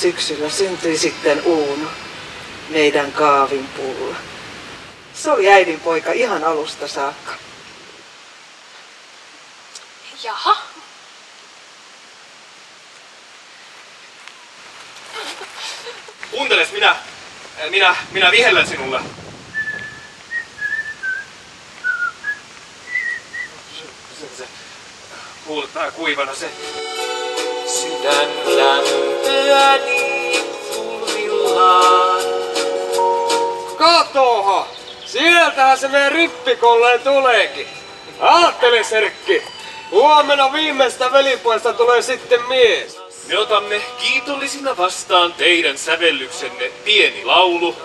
Syksyllä syntyi sitten Uuno, meidän kaavin puulla. Se oli äidin poika ihan alusta saakka. Jaha. Kuunteles, minä, minä, minä vihellän sinulle. Se, kuivana se. Sydän lämpöäni tulvillaan. Katoha! Sieltähän se meidän rippikolleen tuleekin. Aattele Serkki, huomenna viimeistä velipuolesta tulee sitten mies. Me otamme kiitollisina vastaan teidän sävellyksenne pieni laulu.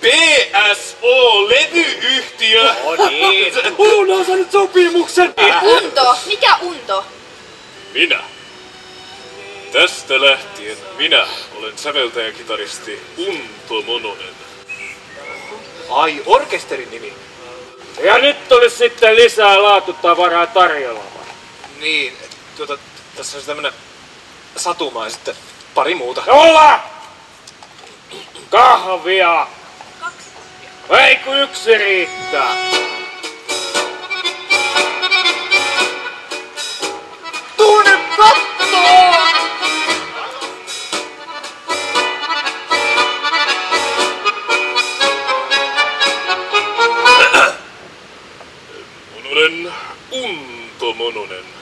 PSO-levyyhtiö! No niin. Uno on saanut sopimuksen. Unto. Mikä unto? Minä. Tästä lähtien minä olen säveltäjäkitaristi Unto Mononen. Ai, orkesterin nimi. Ja nyt tulisi sitten lisää laatutavaraa tarjolla. Niin, tuota, tässä on tämmönen satuma ja sitten pari muuta. Olla! Kahvia! Ei kun yksi riittää. Mononen, Unto